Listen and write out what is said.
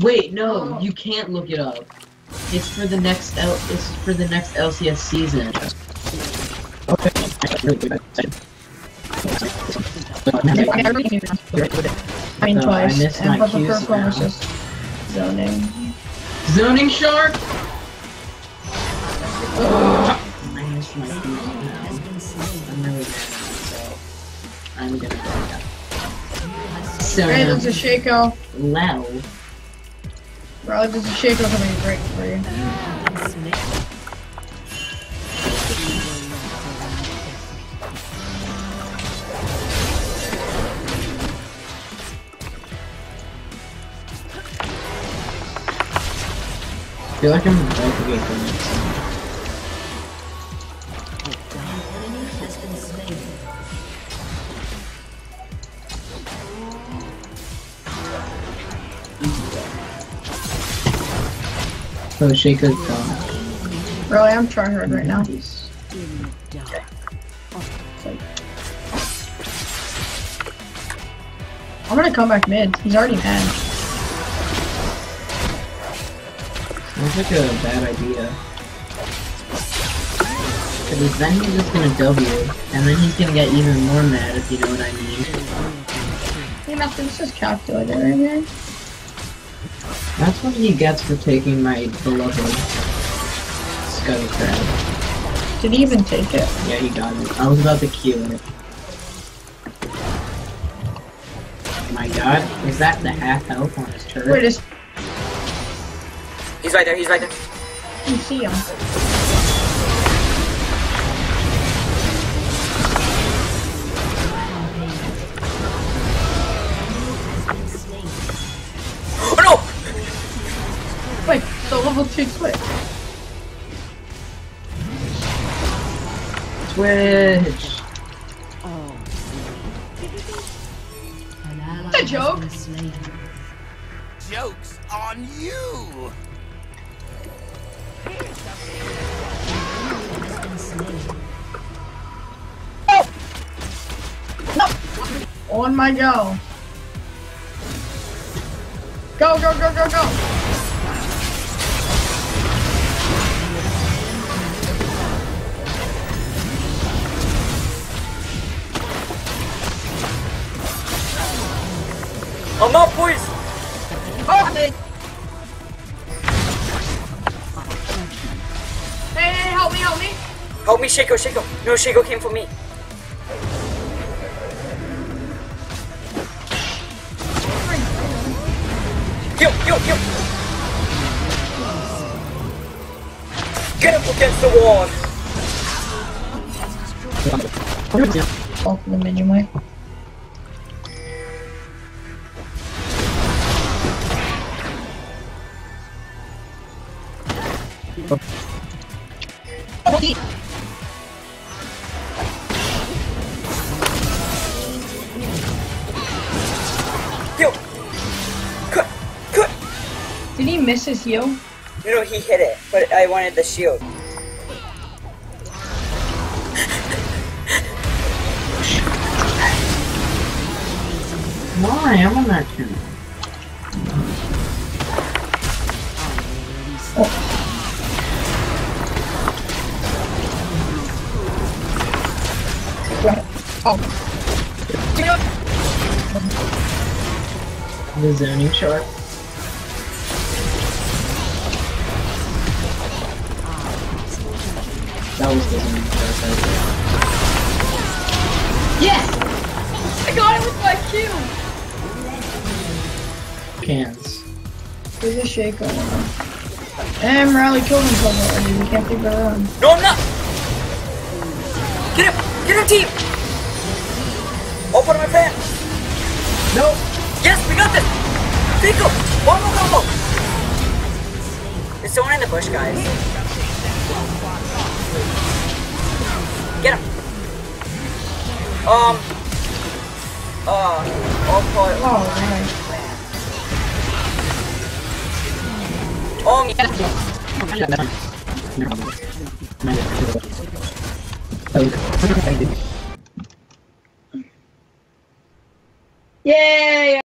Wait, no, you can't look it up. It's for the next L. It's for the next LCS season. I mean, Oh, I twice. missed and my the first one was just zoning. Zoning shark. I missed my cues now. I'm really mad at. I'm gonna go. So Hey, there's a Shaco. loud. Bro, there's a Shaco coming right for you. I feel like I'm to get. Oh, Shaco's gone. Really, I'm trying hard right now. Nice. I'm gonna come back mid. He's already mad. Sounds like a bad idea. Because then he's just gonna W, and then he's gonna get even more mad if you know what I mean. Hey, nothing's just calculated right here. That's what he gets for taking my beloved Scuttle Crab. Did he even take it? Yeah, he got it. I was about to Q it. Oh my god, is that the half health on his turret? Wait, is He's right there, he's right there. you see him? Level two switch. Twitch! It's a joke. Joke's on you! Oh! No! On my go. Go, go, go, go, go. I'm up, boys! Oh, hey. Hey, hey, help me, help me. Help me, Shaco, Shaco. No, Shaco came for me. Yo, yo, yo! Get up against the wall! Both of them anyway. Yo! Cut! Cut! Did he miss his heal? No, no, he hit it, but I wanted the shield. Why? I'm on that channel. Oh. The zoning shark. That was the zoning shark right Yes! I got it with my Q! there. Cans. There's a Shaco. Damn, Riley killed himself already. We can't take our own. No, I'm not! Get him! Get him, team! Open my fan! No! Yes, we got this! Pico! One more combo! There's someone in the bush, guys. Get him! Um. Uh. I'll call it. Oh, right. Um. Yeah. Yay!